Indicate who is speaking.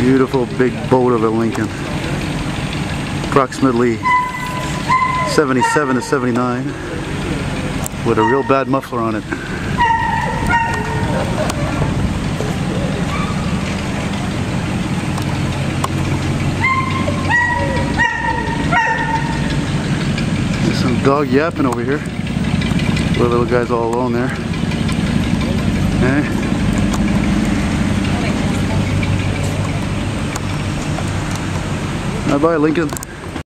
Speaker 1: Beautiful big boat of a Lincoln. Approximately 77 to 79 with a real bad muffler on it. There's some dog yapping over here. Little guy's all alone there. Okay. Bye bye, Lincoln.